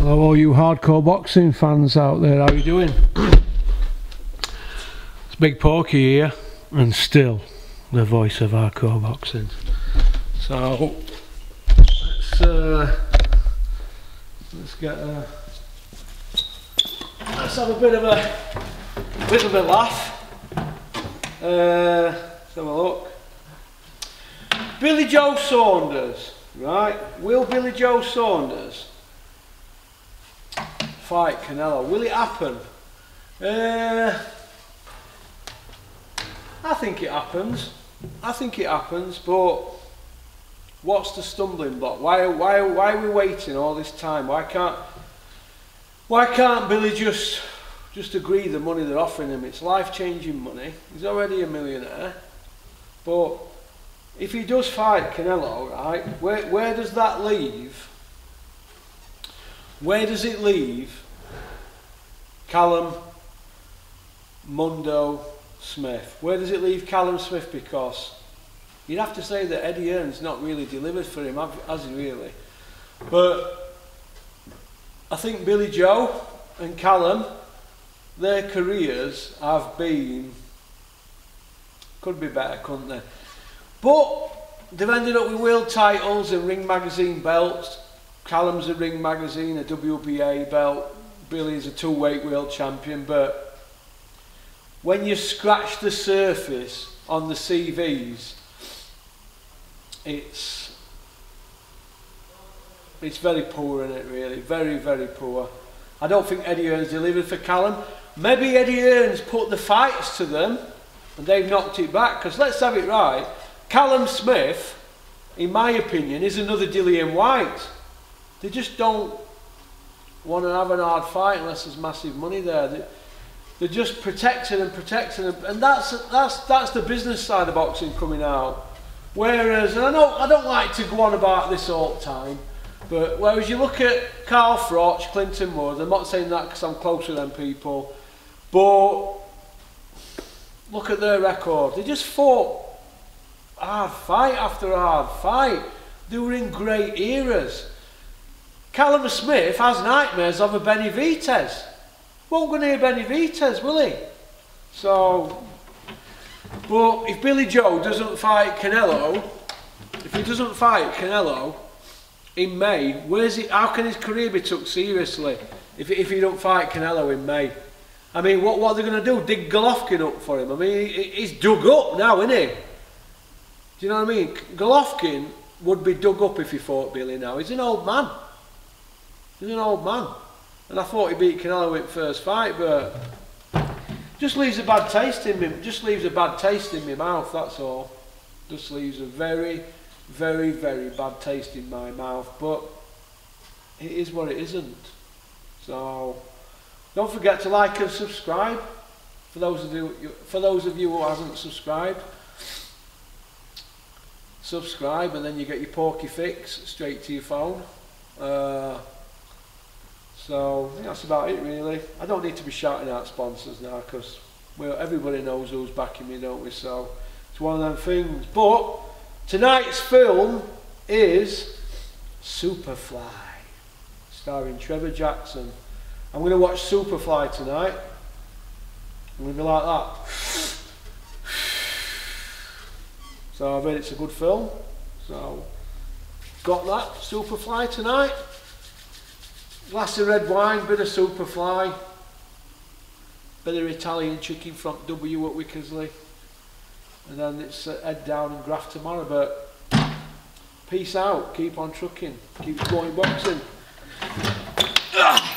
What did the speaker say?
Hello all you hardcore boxing fans out there, how you doing? it's Big Porky here and still the voice of hardcore boxing. So let's uh, let's get a let's have a bit of a bit of a laugh. Uh, let's have a look. Billy Joe Saunders, right? Will Billy Joe Saunders fight Canelo? Will it happen? Uh, I think it happens. I think it happens, but what's the stumbling block? Why, why, why are we waiting all this time? Why can't, why can't Billy just, just agree the money they're offering him? It's life-changing money. He's already a millionaire, but if he does fight Canelo, right, where, where does that leave? Where does it leave Callum, Mundo, Smith? Where does it leave Callum Smith? Because you'd have to say that Eddie Hearn's not really delivered for him, has he really? But I think Billy Joe and Callum, their careers have been, could be better, couldn't they? But they've ended up with world titles and Ring Magazine belts. Callum's a Ring Magazine, a WBA belt. Billy's a two-weight world champion. But when you scratch the surface on the CVs, it's it's very poor in it really, very very poor. I don't think Eddie Hearn's delivered for Callum. Maybe Eddie Hearn's put the fights to them and they've knocked it back because let's have it right. Callum Smith, in my opinion, is another Dillian Whyte. They just don't want to have an hard fight unless there's massive money there. They, they're just protecting and protecting, and, and that's that's that's the business side of boxing coming out. Whereas, and I don't I don't like to go on about this all the time, but whereas you look at Carl Froch, Clinton Wood, I'm not saying that because I'm close to them people, but look at their record. They just fought hard fight after hard fight. They were in great eras. Callum Smith has nightmares of a Benavidez. Won't go near Benavidez, will he? So, but if Billy Joe doesn't fight Canelo, if he doesn't fight Canelo in May, where's he? How can his career be took seriously if if he don't fight Canelo in May? I mean, what what are they going to do? Dig Golovkin up for him? I mean, he's dug up now, isn't he? Do you know what I mean? Golovkin would be dug up if he fought Billy now. He's an old man. He's an old man. And I thought he beat Canelo in first fight, but just leaves a bad taste in me. Just leaves a bad taste in my mouth, that's all. Just leaves a very, very, very bad taste in my mouth. But it is what it isn't. So don't forget to like and subscribe. For those of you, for those of you who hasn't subscribed, subscribe and then you get your Porky fix straight to your phone. Uh, so that's about it really. I don't need to be shouting out sponsors now because well, everybody knows who's backing me, don't we? So it's one of them things. But tonight's film is Superfly, starring Trevor Jackson. I'm going to watch Superfly tonight. I'm going to be like that. So I've bet it's a good film. So got that Superfly tonight. Glass of red wine, bit of superfly, bit of Italian chicken from W at Wickersley. And then it's uh, head down and graft tomorrow. But peace out, keep on trucking, keep going boxing. Ugh.